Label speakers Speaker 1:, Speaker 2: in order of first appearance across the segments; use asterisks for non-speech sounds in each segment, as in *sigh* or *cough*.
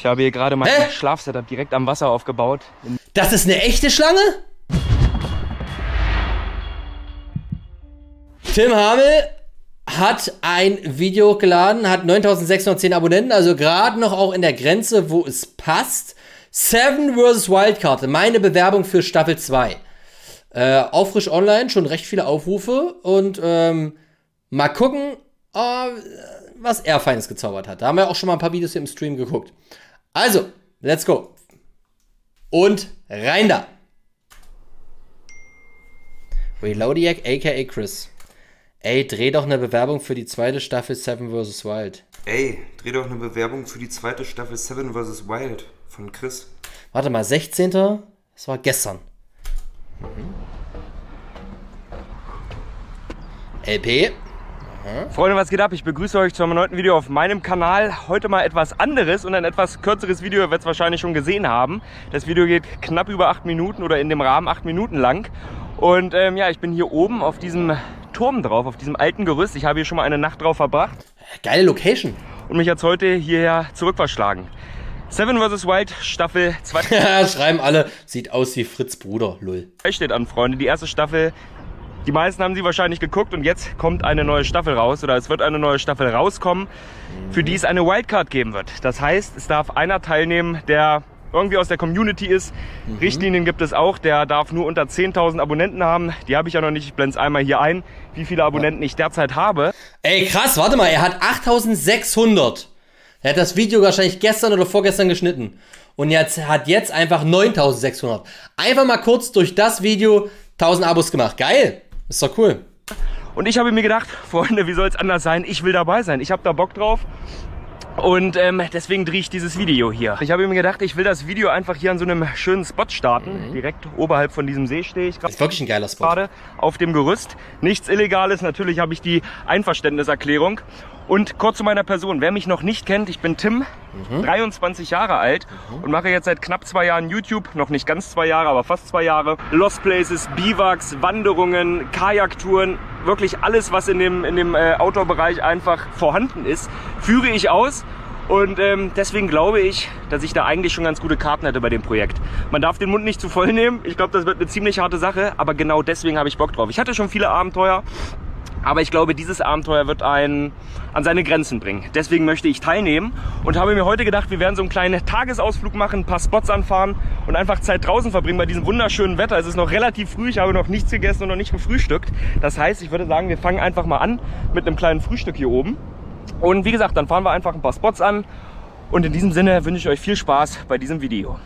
Speaker 1: Ich habe hier gerade mein Hä? Schlafsetup direkt am Wasser aufgebaut.
Speaker 2: Das ist eine echte Schlange? Tim Hamel hat ein Video geladen, hat 9610 Abonnenten, also gerade noch auch in der Grenze, wo es passt. Seven vs. Wildcard, meine Bewerbung für Staffel 2. Äh, auf frisch online, schon recht viele Aufrufe und ähm, mal gucken, äh, was er Feines gezaubert hat. Da haben wir auch schon mal ein paar Videos hier im Stream geguckt. Also, let's go. Und rein da. Reloadiac, aka Chris. Ey, dreh doch eine Bewerbung für die zweite Staffel Seven vs. Wild.
Speaker 3: Ey, dreh doch eine Bewerbung für die zweite Staffel Seven vs. Wild von Chris.
Speaker 2: Warte mal, 16. Das war gestern. Mhm. LP.
Speaker 1: Freunde, was geht ab? Ich begrüße euch zu einem neuen Video auf meinem Kanal. Heute mal etwas anderes und ein etwas kürzeres Video, ihr werdet es wahrscheinlich schon gesehen haben. Das Video geht knapp über 8 Minuten oder in dem Rahmen 8 Minuten lang. Und ähm, ja, ich bin hier oben auf diesem Turm drauf, auf diesem alten Gerüst. Ich habe hier schon mal eine Nacht drauf verbracht.
Speaker 2: Geile Location.
Speaker 1: Und mich jetzt heute hierher zurückverschlagen. Seven vs. Wild Staffel 2.
Speaker 2: Ja, *laughs* schreiben alle, sieht aus wie Fritz Bruder, lull.
Speaker 1: Steht an, Freunde. Die erste Staffel die meisten haben sie wahrscheinlich geguckt und jetzt kommt eine neue Staffel raus oder es wird eine neue Staffel rauskommen, für die es eine Wildcard geben wird. Das heißt, es darf einer teilnehmen, der irgendwie aus der Community ist. Mhm. Richtlinien gibt es auch, der darf nur unter 10.000 Abonnenten haben. Die habe ich ja noch nicht, ich blende es einmal hier ein, wie viele Abonnenten ich derzeit habe.
Speaker 2: Ey, krass, warte mal, er hat 8.600. Er hat das Video wahrscheinlich gestern oder vorgestern geschnitten. Und jetzt hat jetzt einfach 9600. Einfach mal kurz durch das Video 1000 Abos gemacht. Geil. Ist doch cool.
Speaker 1: Und ich habe mir gedacht, Freunde, wie soll es anders sein? Ich will dabei sein. Ich habe da Bock drauf. Und ähm, deswegen drehe ich dieses Video hier. Ich habe mir gedacht, ich will das Video einfach hier an so einem schönen Spot starten. Mhm. Direkt oberhalb von diesem See stehe ich gerade.
Speaker 2: Ist wirklich ein geiler Spot.
Speaker 1: Gerade auf dem Gerüst. Nichts Illegales. Natürlich habe ich die Einverständniserklärung. Und kurz zu meiner Person. Wer mich noch nicht kennt, ich bin Tim, mhm. 23 Jahre alt mhm. und mache jetzt seit knapp zwei Jahren YouTube. Noch nicht ganz zwei Jahre, aber fast zwei Jahre. Lost Places, Biwaks, Wanderungen, Kajaktouren. Wirklich alles, was in dem, in dem äh, Outdoor-Bereich einfach vorhanden ist, führe ich aus. Und ähm, deswegen glaube ich, dass ich da eigentlich schon ganz gute Karten hätte bei dem Projekt. Man darf den Mund nicht zu voll nehmen. Ich glaube, das wird eine ziemlich harte Sache. Aber genau deswegen habe ich Bock drauf. Ich hatte schon viele Abenteuer. Aber ich glaube, dieses Abenteuer wird einen an seine Grenzen bringen. Deswegen möchte ich teilnehmen und habe mir heute gedacht, wir werden so einen kleinen Tagesausflug machen, ein paar Spots anfahren und einfach Zeit draußen verbringen bei diesem wunderschönen Wetter. Es ist noch relativ früh, ich habe noch nichts gegessen und noch nicht gefrühstückt. Das heißt, ich würde sagen, wir fangen einfach mal an mit einem kleinen Frühstück hier oben. Und wie gesagt, dann fahren wir einfach ein paar Spots an. Und in diesem Sinne wünsche ich euch viel Spaß bei diesem Video.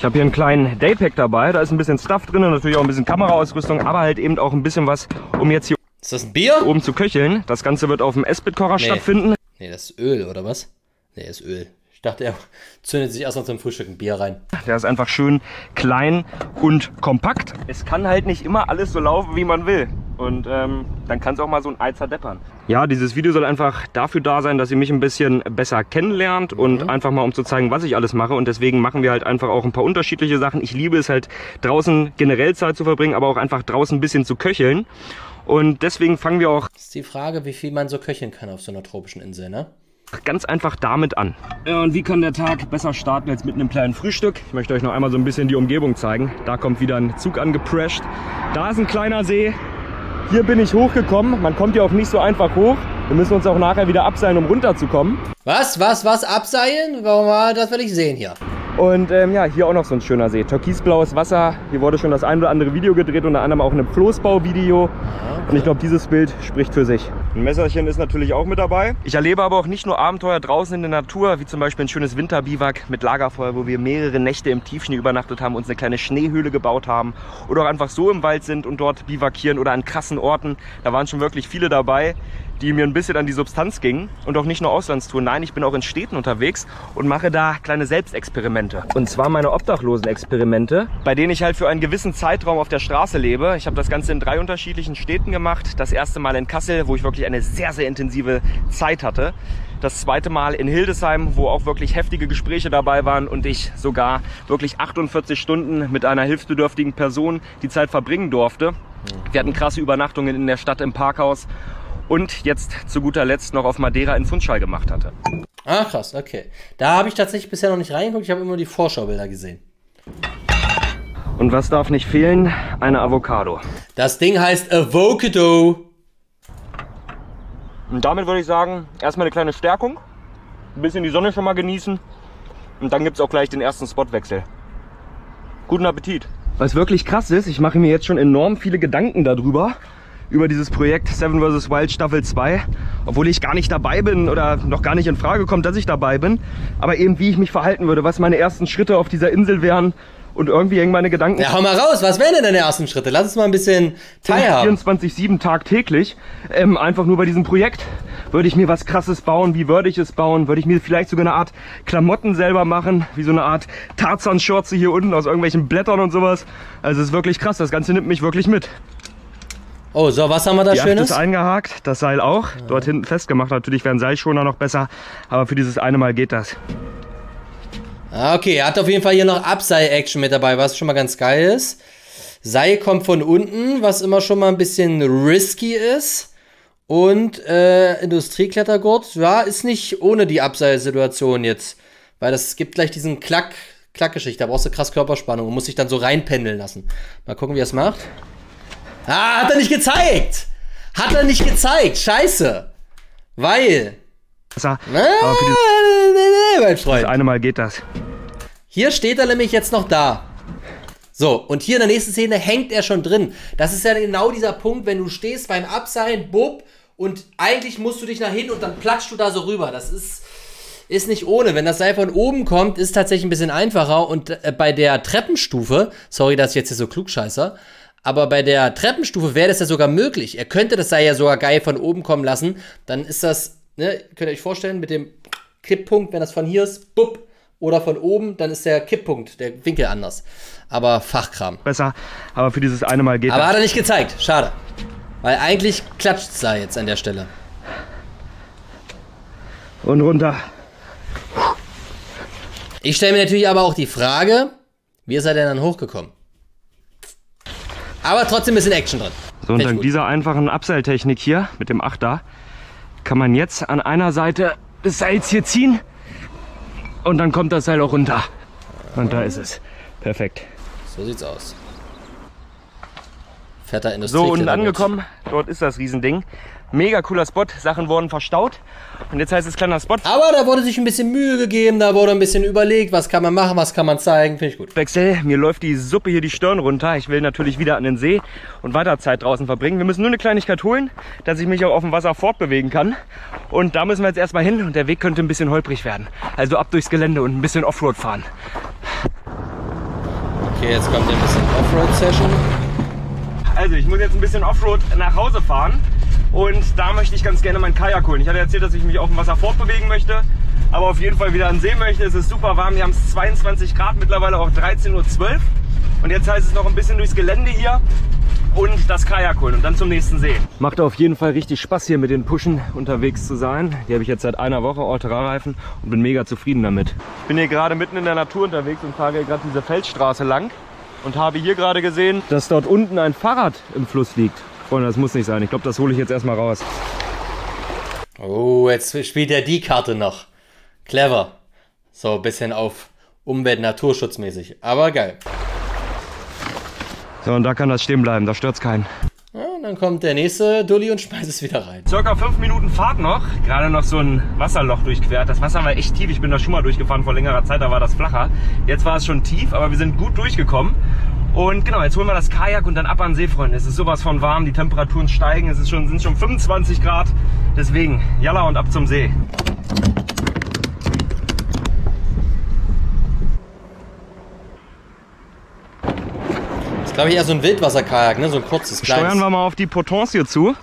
Speaker 1: Ich habe hier einen kleinen Daypack dabei, da ist ein bisschen Stuff drin, natürlich auch ein bisschen Kameraausrüstung, aber halt eben auch ein bisschen was, um jetzt hier
Speaker 2: ist das ein Bier?
Speaker 1: oben zu köcheln. Das Ganze wird auf dem Esbit-Kocher nee. stattfinden.
Speaker 2: Nee, das ist Öl, oder was? Nee, ist Öl. Ich dachte, er *laughs* zündet sich erstmal zum Frühstück ein Bier rein.
Speaker 1: Der ist einfach schön klein und kompakt. Es kann halt nicht immer alles so laufen, wie man will. Und ähm, dann kann es auch mal so ein Ei zerdeppern. Ja, dieses Video soll einfach dafür da sein, dass ihr mich ein bisschen besser kennenlernt und mhm. einfach mal um zu zeigen, was ich alles mache. Und deswegen machen wir halt einfach auch ein paar unterschiedliche Sachen. Ich liebe es halt draußen generell Zeit zu verbringen, aber auch einfach draußen ein bisschen zu köcheln. Und deswegen fangen wir auch...
Speaker 2: Das ist die Frage, wie viel man so köcheln kann auf so einer tropischen Insel, ne?
Speaker 1: Ganz einfach damit an. Ja, und wie kann der Tag besser starten als mit einem kleinen Frühstück? Ich möchte euch noch einmal so ein bisschen die Umgebung zeigen. Da kommt wieder ein Zug angeprescht. Da ist ein kleiner See. Hier bin ich hochgekommen. Man kommt hier auch nicht so einfach hoch. Wir müssen uns auch nachher wieder abseilen, um runterzukommen.
Speaker 2: Was, was, was, abseilen? Warum, das will ich sehen hier.
Speaker 1: Und ähm, ja, hier auch noch so ein schöner See. Türkisblaues Wasser. Hier wurde schon das ein oder andere Video gedreht, unter anderem auch ein Floßbau-Video. Und ich glaube, dieses Bild spricht für sich. Ein Messerchen ist natürlich auch mit dabei. Ich erlebe aber auch nicht nur Abenteuer draußen in der Natur, wie zum Beispiel ein schönes Winterbiwak mit Lagerfeuer, wo wir mehrere Nächte im Tiefschnee übernachtet haben, uns eine kleine Schneehöhle gebaut haben oder auch einfach so im Wald sind und dort bivakieren oder an krassen Orten. Da waren schon wirklich viele dabei die mir ein bisschen an die Substanz gingen und auch nicht nur Auslandstouren. Nein, ich bin auch in Städten unterwegs und mache da kleine Selbstexperimente. Und zwar meine Obdachlosen-Experimente, bei denen ich halt für einen gewissen Zeitraum auf der Straße lebe. Ich habe das Ganze in drei unterschiedlichen Städten gemacht. Das erste Mal in Kassel, wo ich wirklich eine sehr, sehr intensive Zeit hatte. das zweite Mal in Hildesheim, wo auch wirklich heftige Gespräche dabei waren und ich sogar wirklich 48 Stunden mit einer hilfsbedürftigen Person die Zeit verbringen durfte. Wir hatten krasse Übernachtungen in der Stadt im Parkhaus und jetzt zu guter Letzt noch auf Madeira in Funchal gemacht hatte.
Speaker 2: Ah, krass, okay. Da habe ich tatsächlich bisher noch nicht reingeguckt, ich habe immer die Vorschaubilder gesehen.
Speaker 1: Und was darf nicht fehlen? Eine Avocado.
Speaker 2: Das Ding heißt Avocado.
Speaker 1: Und damit würde ich sagen, erstmal eine kleine Stärkung, ein bisschen die Sonne schon mal genießen und dann gibt es auch gleich den ersten Spotwechsel. Guten Appetit. Was wirklich krass ist, ich mache mir jetzt schon enorm viele Gedanken darüber, über dieses Projekt Seven vs. Wild Staffel 2, obwohl ich gar nicht dabei bin oder noch gar nicht in Frage kommt, dass ich dabei bin, aber eben wie ich mich verhalten würde, was meine ersten Schritte auf dieser Insel wären und irgendwie hängen meine Gedanken
Speaker 2: Ja, hau mal raus, was wären denn deine ersten Schritte? Lass uns mal ein bisschen teilhaben.
Speaker 1: 24-7 tagtäglich. Ähm, einfach nur bei diesem Projekt. Würde ich mir was krasses bauen? Wie würde ich es bauen? Würde ich mir vielleicht sogar eine Art Klamotten selber machen? Wie so eine Art Tarzan-Schürze hier unten aus irgendwelchen Blättern und sowas. Also es ist wirklich krass. Das Ganze nimmt mich wirklich mit.
Speaker 2: Oh, so, was haben wir da
Speaker 1: Die
Speaker 2: Schönes?
Speaker 1: ist eingehakt, das Seil auch. Dort hinten festgemacht. Natürlich wäre ein Seilschoner noch besser. Aber für dieses eine Mal geht das.
Speaker 2: Ah, okay, er hat auf jeden Fall hier noch Abseil-Action mit dabei, was schon mal ganz geil ist. Seil kommt von unten, was immer schon mal ein bisschen risky ist. Und äh, Industrieklettergurt, ja, ist nicht ohne die Abseilsituation jetzt. Weil das gibt gleich diesen Klack, Klackgeschichte. Da brauchst du krass Körperspannung und musst dich dann so reinpendeln lassen. Mal gucken, wie er es macht. Ah, hat er nicht gezeigt! Hat er nicht gezeigt! Scheiße! Weil.
Speaker 1: Besser.
Speaker 2: Ah,
Speaker 1: Aber für
Speaker 2: nee, mein Freund.
Speaker 1: eine Mal geht das.
Speaker 2: Hier steht er nämlich jetzt noch da. So, und hier in der nächsten Szene hängt er schon drin. Das ist ja genau dieser Punkt, wenn du stehst beim Abseilen, bub, und eigentlich musst du dich nach hinten und dann platschst du da so rüber. Das ist, ist nicht ohne. Wenn das Seil von oben kommt, ist tatsächlich ein bisschen einfacher. Und äh, bei der Treppenstufe, sorry, dass ich jetzt hier so klugscheißer, aber bei der Treppenstufe wäre das ja sogar möglich. Er könnte das Seil ja sogar geil von oben kommen lassen. Dann ist das, ne, könnt ihr euch vorstellen, mit dem Kipppunkt, wenn das von hier ist, bub, oder von oben, dann ist der Kipppunkt, der Winkel anders. Aber Fachkram.
Speaker 1: Besser. Aber für dieses eine Mal geht
Speaker 2: Aber
Speaker 1: das.
Speaker 2: hat er nicht gezeigt. Schade. Weil eigentlich klatscht es da jetzt an der Stelle.
Speaker 1: Und runter.
Speaker 2: Ich stelle mir natürlich aber auch die Frage, wie ist er denn dann hochgekommen? Aber trotzdem ein bisschen Action drin.
Speaker 1: So, und dank dieser einfachen Abseiltechnik hier mit dem Achter kann man jetzt an einer Seite des Seils hier ziehen und dann kommt das Seil auch runter. Und da ist es. Perfekt.
Speaker 2: So sieht's aus. Fetter Industrie.
Speaker 1: So, unten angekommen. Dort ist das Riesending. Mega cooler Spot. Sachen wurden verstaut. Und jetzt heißt es kleiner Spot.
Speaker 2: Aber da wurde sich ein bisschen Mühe gegeben, da wurde ein bisschen überlegt, was kann man machen, was kann man zeigen. Finde ich gut.
Speaker 1: Wechsel. Mir läuft die Suppe hier die Stirn runter. Ich will natürlich wieder an den See und weiter Zeit draußen verbringen. Wir müssen nur eine Kleinigkeit holen, dass ich mich auch auf dem Wasser fortbewegen kann. Und da müssen wir jetzt erstmal hin und der Weg könnte ein bisschen holprig werden. Also ab durchs Gelände und ein bisschen Offroad fahren.
Speaker 2: Okay, jetzt kommt ein bisschen Offroad-Session.
Speaker 1: Also ich muss jetzt ein bisschen Offroad nach Hause fahren und da möchte ich ganz gerne mein Kajak holen. Ich hatte erzählt, dass ich mich auf dem Wasser fortbewegen möchte, aber auf jeden Fall wieder an den See möchte. Es ist super warm, wir haben es 22 Grad, mittlerweile auch 13.12 Uhr und jetzt heißt es noch ein bisschen durchs Gelände hier und das Kajak holen und dann zum nächsten See. Macht auf jeden Fall richtig Spaß hier mit den Pushen unterwegs zu sein. Die habe ich jetzt seit einer Woche, Allterrain-Reifen und bin mega zufrieden damit. Ich bin hier gerade mitten in der Natur unterwegs und fahre hier gerade diese Feldstraße lang und habe hier gerade gesehen, dass dort unten ein Fahrrad im Fluss liegt. Freunde, das muss nicht sein. Ich glaube, das hole ich jetzt erstmal raus.
Speaker 2: Oh, jetzt spielt er die Karte noch. Clever. So, ein bisschen auf Umwelt-Naturschutzmäßig. Aber geil.
Speaker 1: So, und da kann das stehen bleiben, da stört's keinen.
Speaker 2: Ja, und dann kommt der nächste Dulli und schmeißt es wieder rein.
Speaker 1: Circa fünf Minuten Fahrt noch. Gerade noch so ein Wasserloch durchquert. Das Wasser war echt tief. Ich bin da schon mal durchgefahren vor längerer Zeit, da war das flacher. Jetzt war es schon tief, aber wir sind gut durchgekommen. Und genau, jetzt holen wir das Kajak und dann ab an See, Freunde. Es ist sowas von warm, die Temperaturen steigen. Es ist schon, sind schon 25 Grad. Deswegen, jalla und ab zum See.
Speaker 2: Das ist, glaube ich, eher so ein Wildwasserkajak, ne? So ein kurzes, kleines.
Speaker 1: Steuern wir mal auf die Potence hier zu.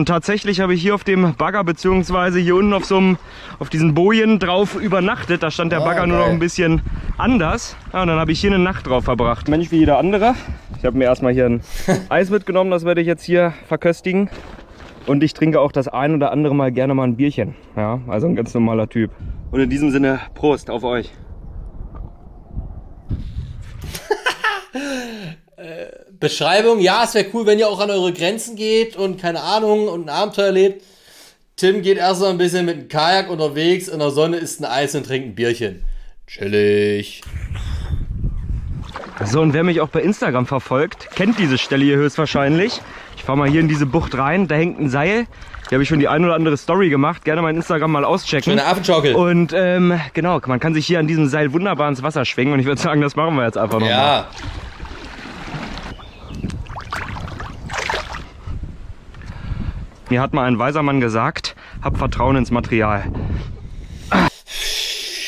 Speaker 1: Und tatsächlich habe ich hier auf dem Bagger beziehungsweise hier unten auf so einem, auf diesen Bojen drauf übernachtet. Da stand der
Speaker 2: Ah,
Speaker 1: Bagger nur noch ein bisschen anders. Ja, und dann habe ich hier eine Nacht drauf verbracht. Mensch wie jeder andere. Ich habe mir erstmal hier ein *laughs* Eis mitgenommen, das werde ich jetzt hier verköstigen. Und ich trinke auch das ein oder andere Mal gerne mal ein Bierchen. Ja, also ein ganz normaler Typ. Und in diesem Sinne, Prost auf euch. *laughs*
Speaker 2: Beschreibung, ja, es wäre cool, wenn ihr auch an eure Grenzen geht und keine Ahnung und ein Abenteuer lebt. Tim geht erst mal ein bisschen mit dem Kajak unterwegs, in der Sonne isst ein Eis und trinkt ein Bierchen. Chillig.
Speaker 1: So, und wer mich auch bei Instagram verfolgt, kennt diese Stelle hier höchstwahrscheinlich. Ich fahre mal hier in diese Bucht rein, da hängt ein Seil. Hier habe ich schon die ein oder andere Story gemacht. Gerne mein Instagram mal auschecken.
Speaker 2: Schöne Affenschaukel.
Speaker 1: Und ähm, genau, man kann sich hier an diesem Seil wunderbar ins Wasser schwingen. Und ich würde sagen, das machen wir jetzt einfach nochmal.
Speaker 2: Ja.
Speaker 1: Mir hat mal ein weiser Mann gesagt, hab Vertrauen ins Material.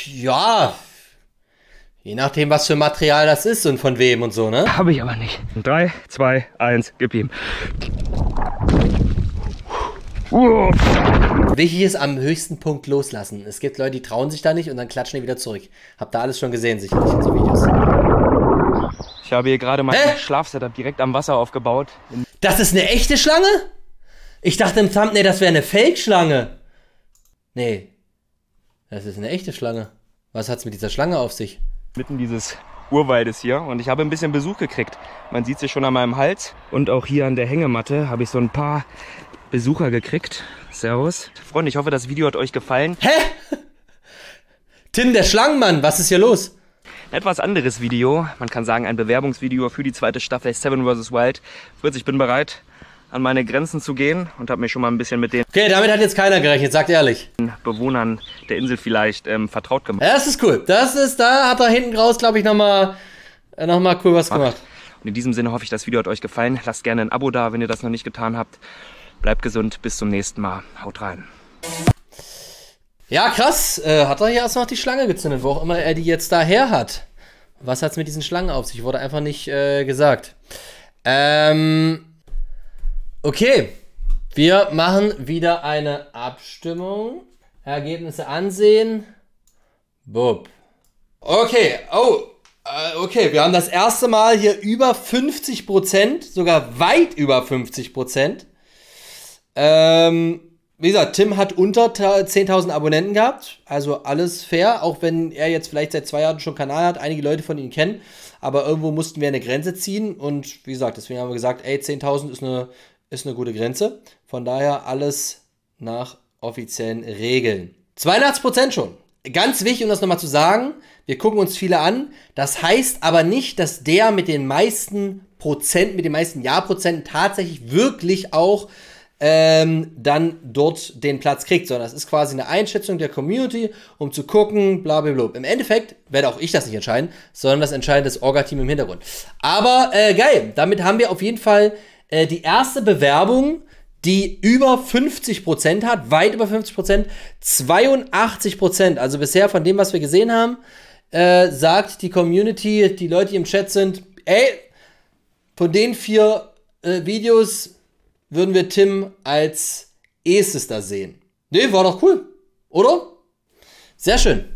Speaker 2: Ja. Je nachdem, was für Material das ist und von wem und so, ne?
Speaker 1: Habe ich aber nicht. 3, 2, 1, gib ihm.
Speaker 2: Wichtig ist am höchsten Punkt loslassen. Es gibt Leute, die trauen sich da nicht und dann klatschen die wieder zurück. Habt ihr alles schon gesehen, sicherlich in so Videos.
Speaker 1: Ich habe hier gerade mein? Schlafsetup direkt am Wasser aufgebaut.
Speaker 2: Das ist eine echte Schlange? Ich dachte im Thumbnail, das wäre eine Fake-Schlange. Nee. Das ist eine echte Schlange. Was hat's mit dieser Schlange auf sich?
Speaker 1: Mitten dieses Urwaldes hier. Und ich habe ein bisschen Besuch gekriegt. Man sieht sie schon an meinem Hals. Und auch hier an der Hängematte habe ich so ein paar Besucher gekriegt. Servus. Freunde, ich hoffe, das Video hat euch gefallen.
Speaker 2: Hä? Tim, der Schlangenmann, was ist hier los?
Speaker 1: Ein etwas anderes Video. Man kann sagen, ein Bewerbungsvideo für die zweite Staffel Seven vs. Wild. Fritz, ich bin bereit, an meine Grenzen zu gehen und habe mich schon mal ein bisschen mit den
Speaker 2: Okay, damit hat jetzt keiner gerechnet, sagt ehrlich.
Speaker 1: Bewohnern der Insel vielleicht ähm, vertraut gemacht.
Speaker 2: Ja, das ist cool. Das ist, da hat er hinten raus, glaube ich, nochmal noch mal cool was gemacht.
Speaker 1: Und in diesem Sinne hoffe ich, das Video hat euch gefallen. Lasst gerne ein Abo da, wenn ihr das noch nicht getan habt. Bleibt gesund, bis zum nächsten Mal. Haut rein.
Speaker 2: Ja, krass. Äh, hat er hier erst noch die Schlange gezündet, wo auch immer er die jetzt daher hat. Was hat's mit diesen Schlangen auf sich? Wurde einfach nicht äh, gesagt. Ähm, okay. Wir machen wieder eine Abstimmung. Ergebnisse ansehen. Bub. Okay, oh. äh, Okay, wir haben das erste Mal hier über 50%, sogar weit über 50%. Ähm, wie gesagt, Tim hat unter ta- 10.000 Abonnenten gehabt, also alles fair, auch wenn er jetzt vielleicht seit zwei Jahren schon Kanal hat, einige Leute von ihm kennen, aber irgendwo mussten wir eine Grenze ziehen und wie gesagt, deswegen haben wir gesagt, ey, 10.000 ist eine, ist eine gute Grenze, von daher alles nach offiziellen Regeln. 82% schon. Ganz wichtig, um das nochmal zu sagen, wir gucken uns viele an, das heißt aber nicht, dass der mit den meisten Prozent, mit den meisten Ja-Prozenten tatsächlich wirklich auch ähm, dann dort den Platz kriegt, sondern das ist quasi eine Einschätzung der Community, um zu gucken, bla bla bla. Im Endeffekt werde auch ich das nicht entscheiden, sondern das entscheidet das Orga-Team im Hintergrund. Aber äh, geil, damit haben wir auf jeden Fall äh, die erste Bewerbung, die über 50% hat, weit über 50%, 82%. Also bisher von dem, was wir gesehen haben, äh, sagt die Community, die Leute, die im Chat sind, ey, von den vier äh, Videos würden wir Tim als erstes da sehen. Nee, war doch cool, oder? Sehr schön.